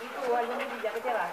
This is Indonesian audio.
itu alumni di Jakarta